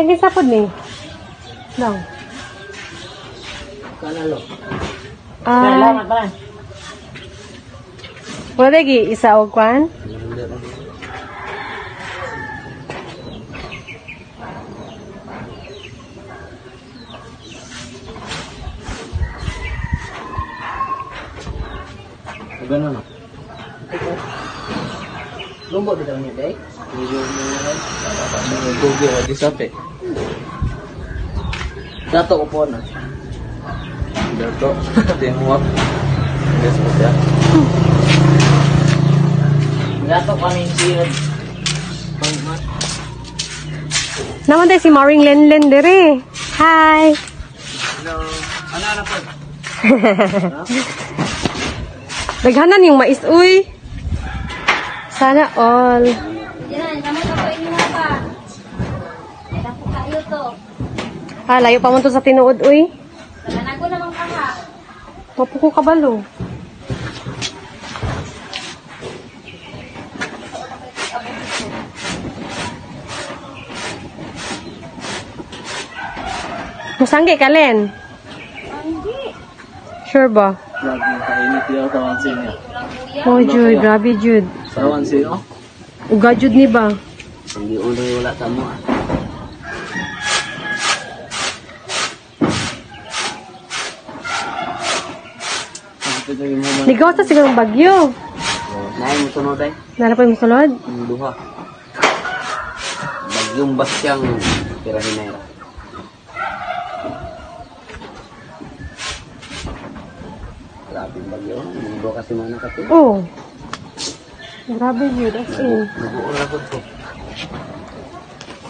Tay, ganyan sapod ni. Lang. Kanalo. Ah, wala lagi isa o kwan? Ganun no. Lumbo dito niya, day. Sape. Dato ko po na. Dato. Teamwork. Yes, po siya. Dato ka ni sirad. Pangmat. Naman tayo si Maring Lenlen dire. Hi! Hello. Ano na po? Daghanan yung mais, uy. Sana all. Yan, kami pa po inyo na pa. Ay, naku to. Ah, layo pa mo to sa tinuod, uy. Naganago naman ka ha. Mapuko ka balo. Musangge ka, Len? Hindi. Sure ba? Yung kainit yung tawan siya. Oh, Jude. Grabe, Jude. Tawan siya. Uga, Jude ni ba? Hindi ulo wala tamo ah. Ligaw sa sigurong bagyo. Naay mo sunod ay. Nara pa yung sulod. Ang duha. Bagyong basyang tirahin na yun. Grabe bagyo. Mundo kasi mga nakati. Oh. Grabe, Jude. As in. Nag-uula po ko.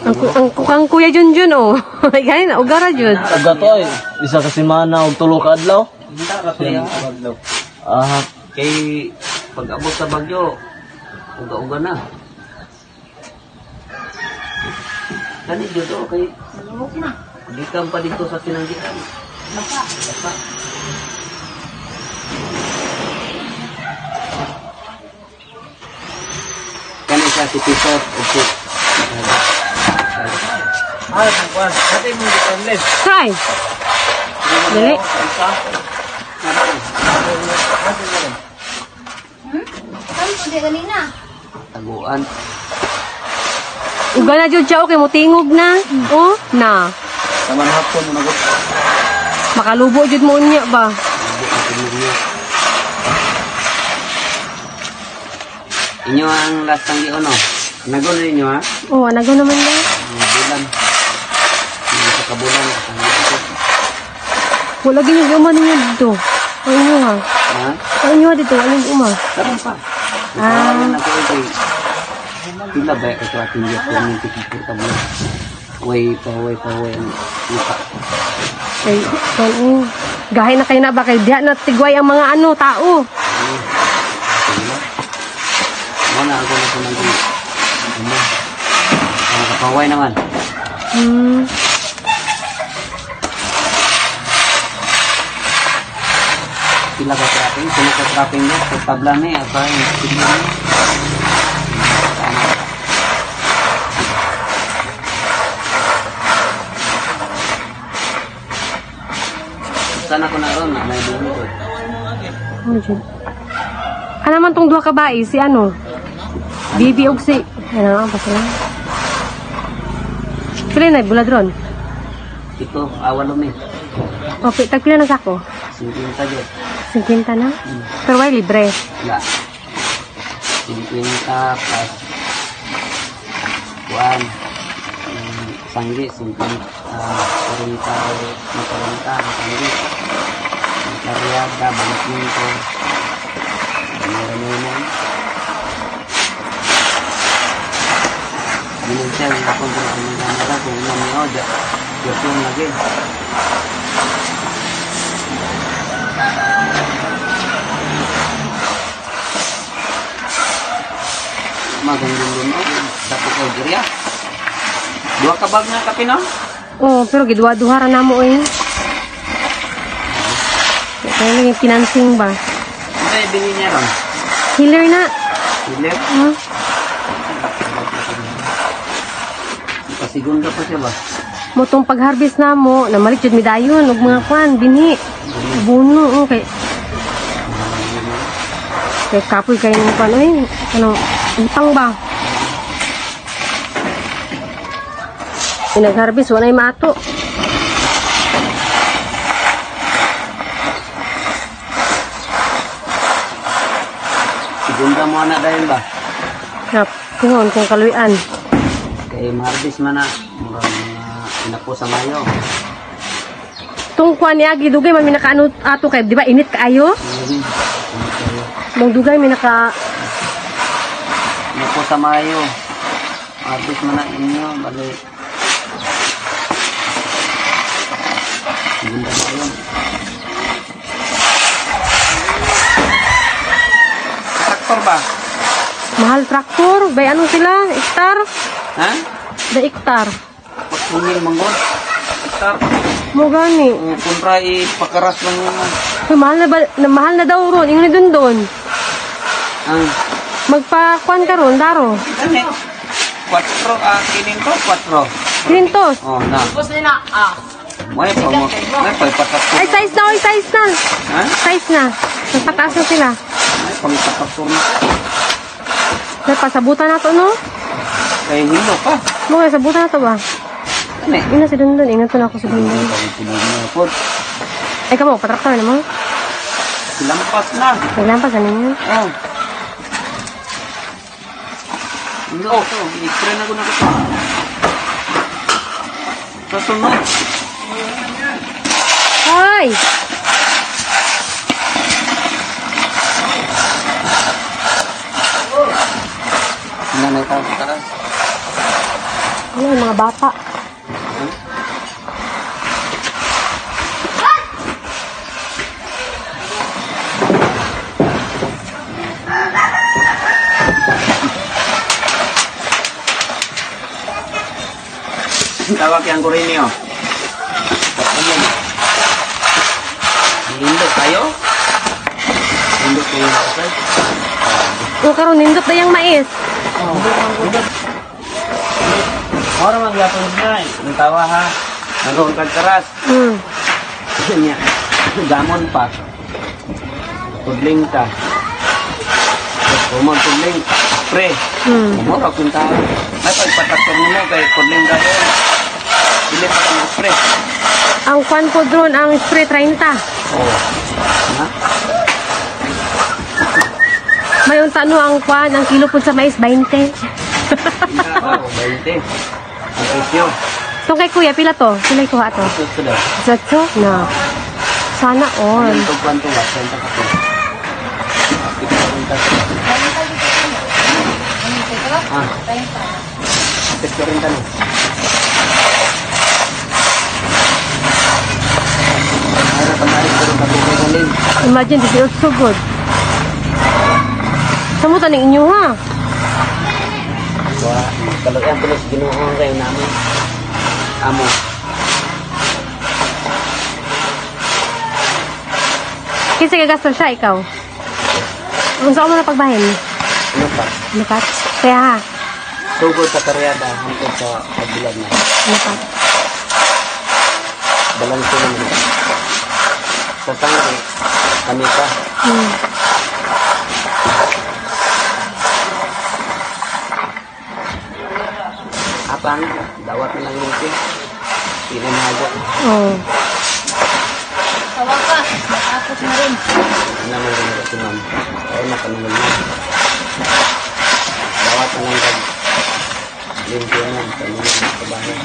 Ang, ku- ang, ang kuya Junjun, oh. Ganyan ugara, Jude. Uga to eh. Isa ka semana og tulo ka adlaw. Hindi ka kaya. Ah, Kay pag-abot sa bagyo, uga-uga na. Kani dito, kay nalubok na. Gikan pa dito sa sinanggitan. Baka. Baka. Kani sa si Pisot, upo. Ah, kuan. Dati mo dito left. Try. Dali. Hmm? Kami po di ganina. Taguan. Uga na, Jude, siya, okay, mutingog na. Oh, na. Naman hapon mo nagot. Makalubo, Jude, mo niya ba? Inyo ang last ang giuno. Nagon ninyo ha? Oh, anago naman na. Bulan. Sa kabulan. Wala ganyan uma niya dito. Ang inyo ha. Ha? Inyo ha dito, inyo uma. Karon pa. Ah. Nakawalan ako ito. Ba ito ating yung comfortable. Way pa, way pa, way. lupa. Ay, so, mm, gahay na kayo na ba? Kaya diha na tigway ang mga ano, tao. Muna ako na po nang ano. Ang kapaway naman. Hmm. Pila ka trapping. Sino ka trapping niya? Sa tabla niya. At parang sige niya. Sana ko na ron. May bumi ko. Oh. Ano naman tong duha ka ba Si ano? Bibi og si... Ano nga, basta lang. Pila na, bulad ron. Ito, awan lumi. Okay, tag pila na sako? Sinting tayo. 50 na? Pero wala libre. Wala. Sinting ka plus one. Um, sanggi, sinting uh, kurinta, makarinta, sanggi. Karyada, bangkin ko. Meron mo yun. Ganun siya, yung ako kung ano na nila, kung ano niyo, Diyos yung lagi. Magandang luno, dapat ko diriya. Dua ka bag na kape no? Oh, pero gidwa-duhara na mo eh. Kaya lang yung financing ba? Ano yung bili niya ron? Healer na. Hilip? Huh? Pasigunda pa siya ba? mo tong pag-harvest na mo, na malit jud mi dayon ug mga kwan binhi. Buno okay. Kay kapoy kay ng kwan ay ano utang ba? Pinag-harvest wala mato. Segunda mo na dahil ba? Nap, tingon kung kaluyan. Kay maharbis man na. Murag mga inapo sa mayo. Tung kwan ni Agi dugay man mi nakaano ato kay di ba init kaayo? Ano kayo? Mong dugay mi naka Inapo sa mayo. Maharbis man na inyo. Bali. Segunda mo yun. Traktor ba? mahal traktor, bay ano sila? Iktar? Ha? Da iktar. Pagkunin manggol. Traktor. Mo gani. Kung kontra ipakaras lang yun. Uy, mahal na, ba, na mahal na daw ron. Ingon ni dun dun. Ang Magpa-kwan ka ron, daro. Ano? 4 ah, kinin ko, 4. Quintos. Oh, na. Tapos na, ah. May pa mo. May pa ipatat ko. Ay, size na, oy, size na. Ha? Size na. Nagpataas na sila. May pang ipatat ko na. May pasabutan na to, no? Kaya hilo pa. Mo, sabutan na to ba? Ano eh? Ina si dun dun. Ingat na ako si dun dun. Pag puno mo po. Ay, kamo, patraktor na mo. Silampas na. Ano yun? Oh. Hilo. Oh, na ko na ko. Sa sunod. Ay! Nanay tao sa taas. Ano, yung mga bata. Tawag yang kurin niyo. Ayan. Hindot tayo. Hindot kayo na kasi. Yung karon nindot na yung mais. Ora magyapon siya. Ang tawa ha. Nagawang kagkaras. Hmm. Kanya. Gamon pa. Tudling ka. Kumang tudling. Pre. Hmm. Mura kung tao. May pagpataktor mo mo kay tudling ka Dili pa ng pre. Ang kwan po drone, ang spray 30. Oh. Ha? May unta no ang kwan, ang kilo po sa mais 20. Oh, 20. Ang presyo. Itong kay kuya, pila to? Pila kuha to? Sila. Satso? Na. Sana all. Ito ka po. Ito kwanto. Ah. Ito rin tanong. Ano pa narin pero pag-ibig ko din. Imagine, this is so good. Samutan ng inyo ha. Wala. Kalau yang tulis ginuhon kayo namin. Amo. Kasi gagastos siya, ikaw. Kung saan mo na pagbahin? Pa? Lukat? Kaya ha. Tugod sa karyada hangtod sa pagbilag na. Lukat. Balanso naman. Sa sangre, kami pa. Hmm. Apang, dawat na lang. Pinamago. Oh. Sa wakas, matapos na rin. Ano naman rin kasi ma'am. Kaya na kami naman. Dawat na lang kag. Limpyo na. Kami na sa bahay.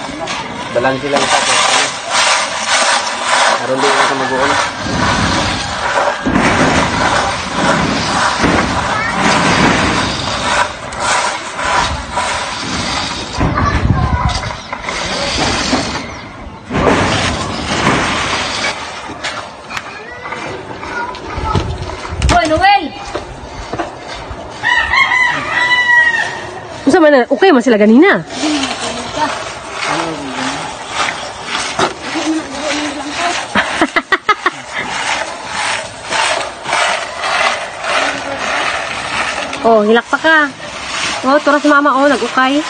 Balansi lang pa. Karoon din ako mag-uon. Hoy, Noel! Usa man na, okay man sila ganina. Oh, hilak pa ka. Oh, turas mama, oh, nag-ukay.